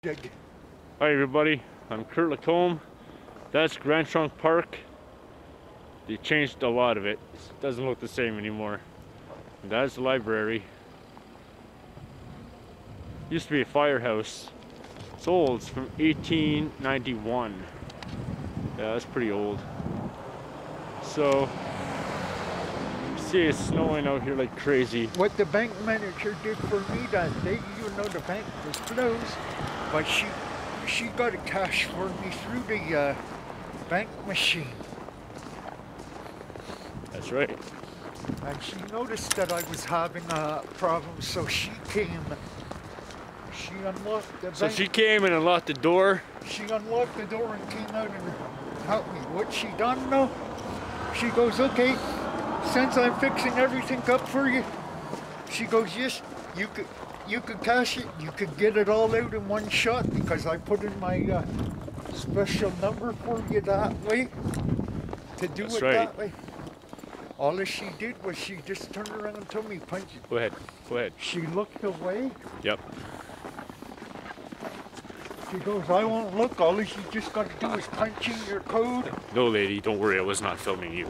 dig. Hi everybody, I'm Kurt Lacombe. That's Grand Trunk Park. They changed a lot of it. It doesn't look the same anymore. And that's the library. Used to be a firehouse. It's old, it's from 1891. Yeah, that's pretty old. So, see it's snowing out here like crazy. What the bank manager did for me that day, you know the bank was closed, but she she got a cash for me through the uh, bank machine. That's right. And she noticed that I was having a problem, so she came. She unlocked the So bank. she came and locked the door. She unlocked the door and came out and helped me. What she done now? She goes, okay, since I'm fixing everything up for you, she goes, yes, you could you could cash it, you could get it all out in one shot because I put in my uh, special number for you that way to do That's it right. that way. All that she did was she just turned around and told me punch it. Go ahead, go ahead. She looked away. Yep. She goes, I won't look. All you just got to do is punch in your code. No lady, don't worry, I was not filming you.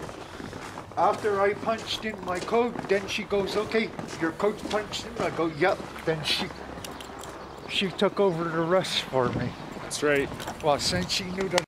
After I punched in my code, then she goes, okay, your code's punched in. I go, yep. Then she she took over the rest for me. That's right. Well, since she knew that